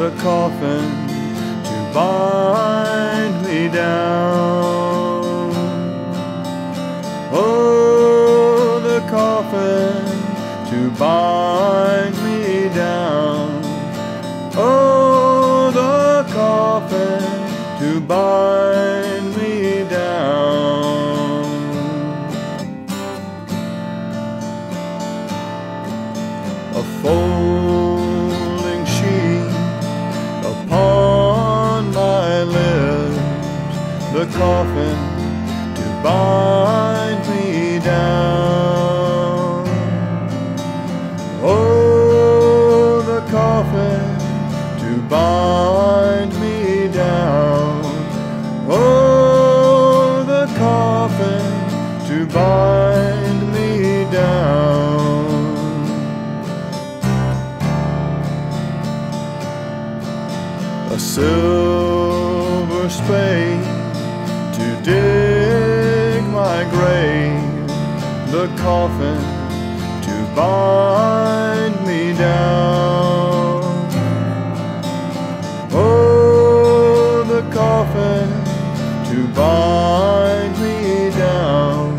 The coffin to bind me down. Oh, the coffin to bind me down. Oh, the coffin to bind to coffin to bind me down. Oh, the coffin to bind me down.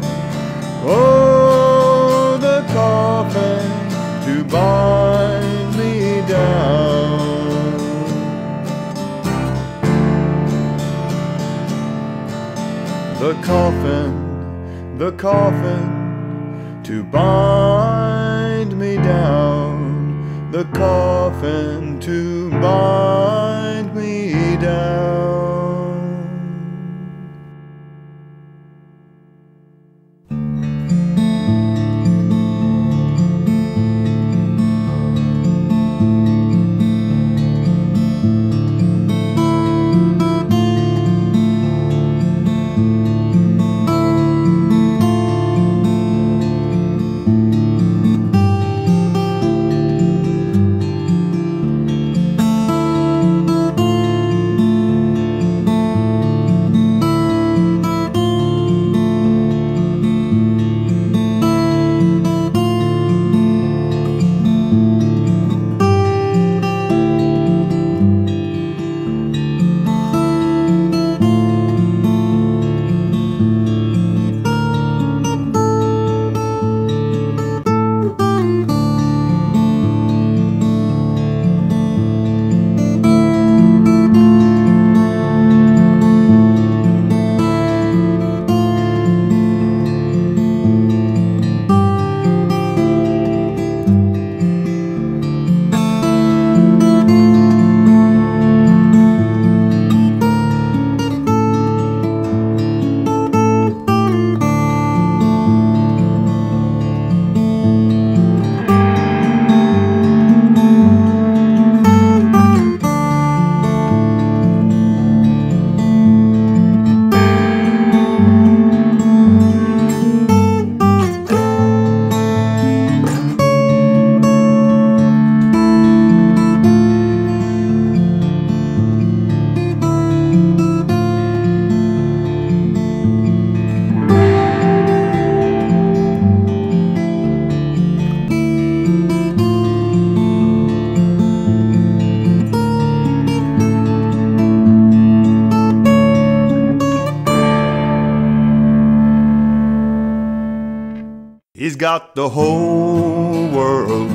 Oh, the coffin to bind me down. the coffin, the coffin bind me down, the coffin to bind me down. The whole world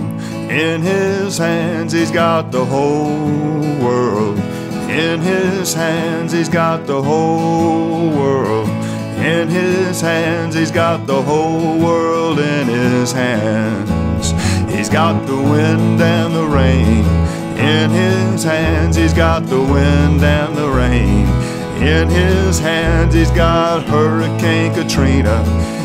in his hands. He's got the whole world in his hands. He's got the whole world in his hands. He's got the whole world in his hands. He's got the wind and the rain in his hands. He's got the wind and the rain in his hands. He's got Hurricane Katrina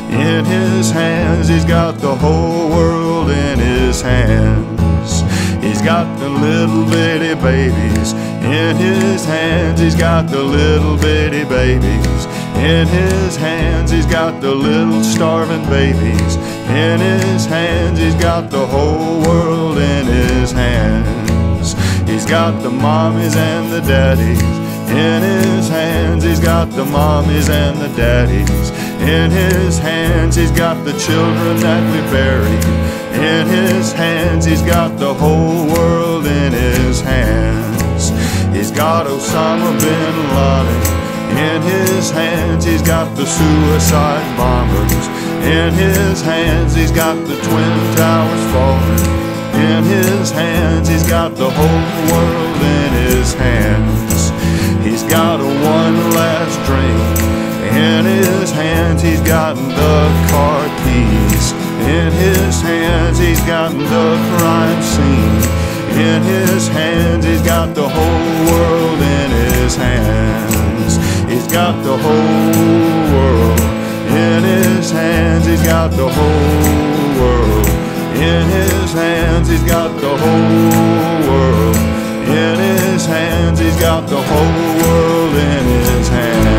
in his hands. He's got the whole world in his hands. He's got the little bitty babies in his hands. He's got the little bitty babies in his hands. He's got the little starving babies in his hands. He's got the whole world in his hands. He's got the mommies and the daddies in his hands. He's got the mommies and the daddies In his hands, he's got the children that we bury In his hands, he's got the whole world in his hands. He's got Osama bin Laden. In his hands, he's got the suicide bombers. In his hands, he's got the Twin Towers falling. In his hands, he's got the whole world in his hands. Got a one last drink. In his hands, he's got the car keys. In his hands, he's got the crime scene. In his hands, he's got the whole world in his hands. He's got the whole world in his hands. He's got the whole world in his hands. He's got the whole world in his hands. He's got the whole world in his hands.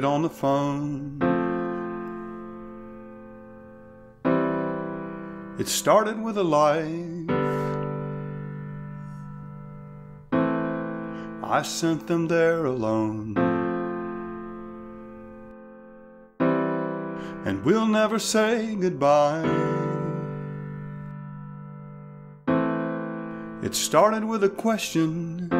It on the phone. It started with a life. I sent them there alone. And we'll never say goodbye. It started with a question.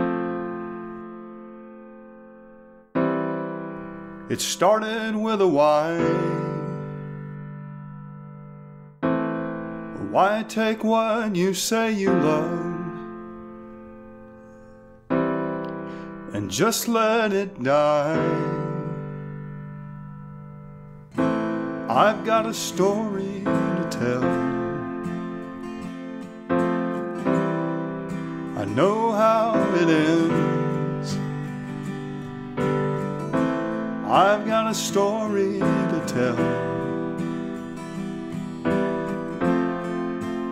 It started with a why. Why take what you say you love and just let it die? I've got a story A story to tell.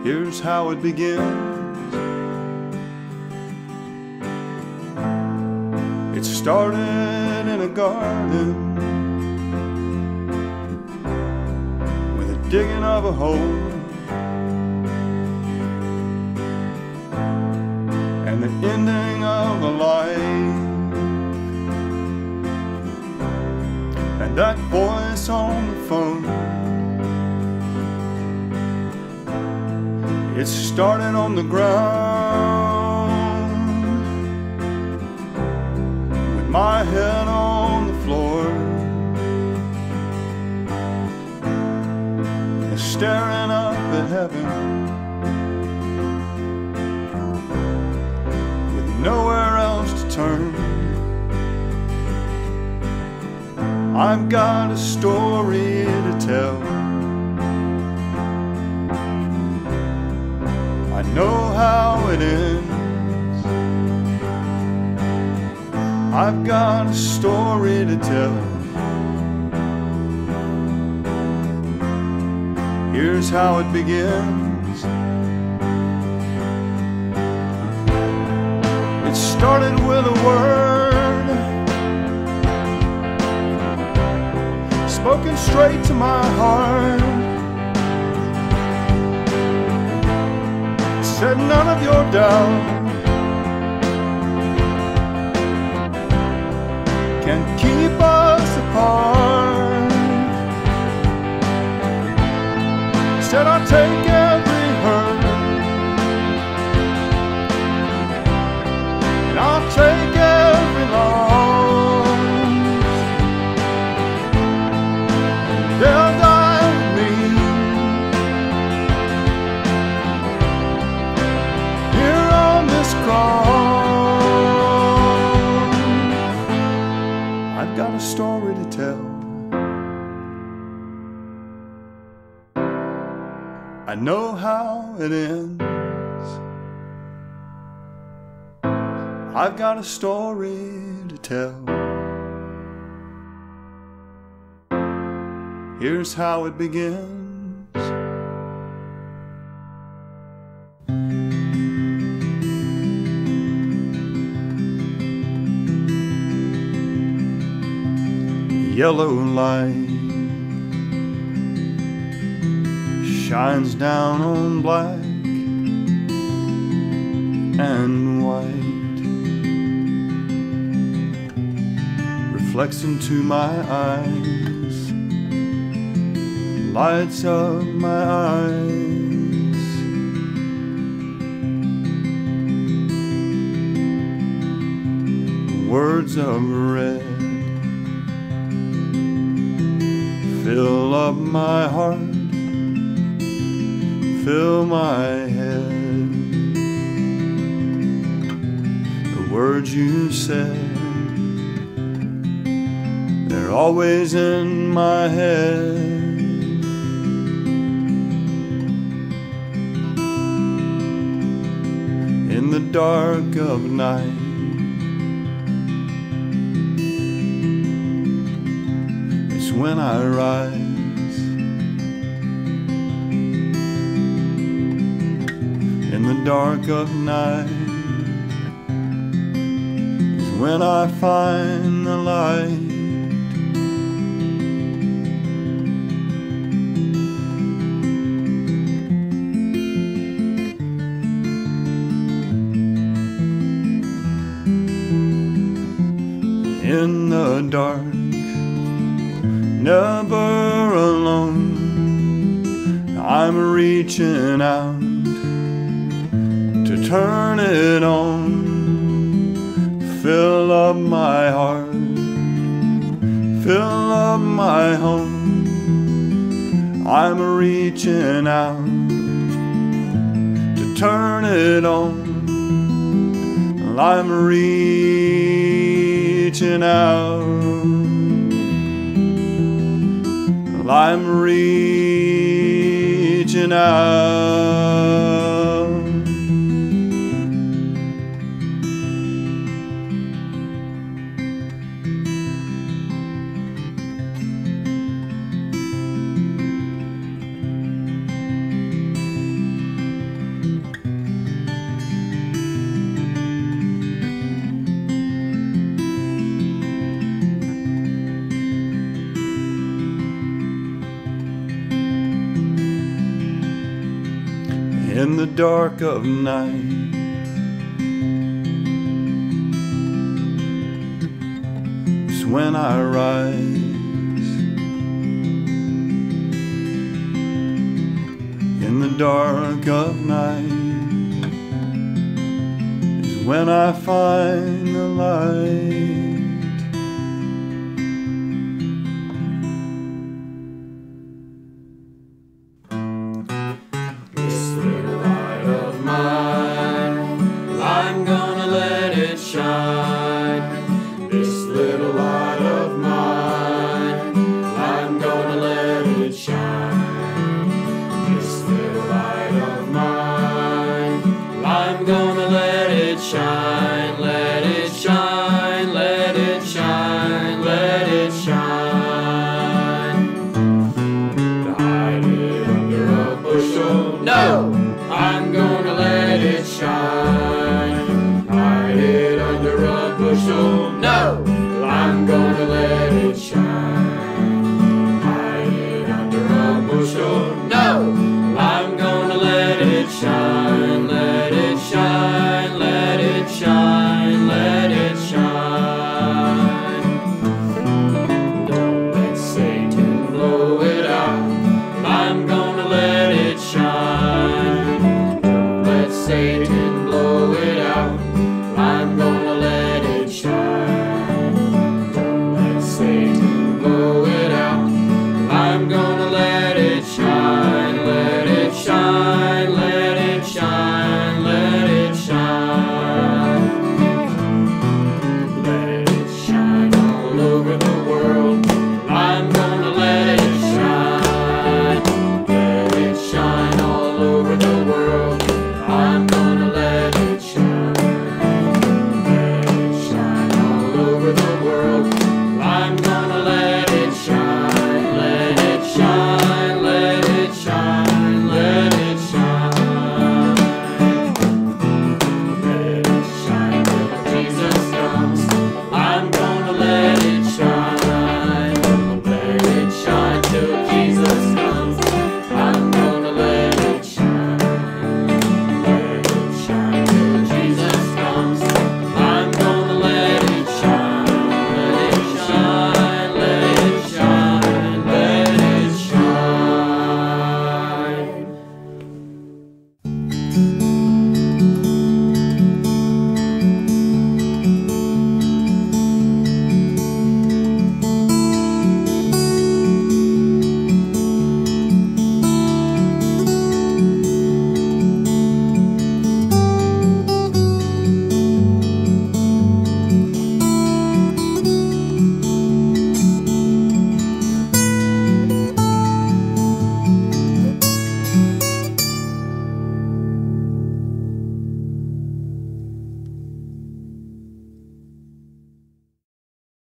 Here's how it begins. It started in a garden with a digging of a hole. That voice on the phone. It started on the ground with my head on the floor, and staring up at heaven with nowhere else to turn. I've got a story to tell. I know how it ends. I've got a story to tell. Here's how it begins. It started with a word. Spoken straight to my heart. Said none of your doubt can keep us apart. Said I'll take every story to tell. I know how it ends. I've got a story to tell. Here's how it begins. Yellow light shines down on black and white, reflects into my eyes, lights up my eyes. Words of red fill up my heart fill my head. The words you said, they're always in my head. In the dark of night. When I rise. in the dark of night is when I find the light. In the dark, never alone, I'm reaching out to turn it on. Fill up my heart, fill up my home. I'm reaching out to turn it on. I'm reaching out. I'm reaching out. In the dark of night. It's when I rise in the dark of night. Is when I find the light. I'm gonna let it shine. Hide it under a bushel. No!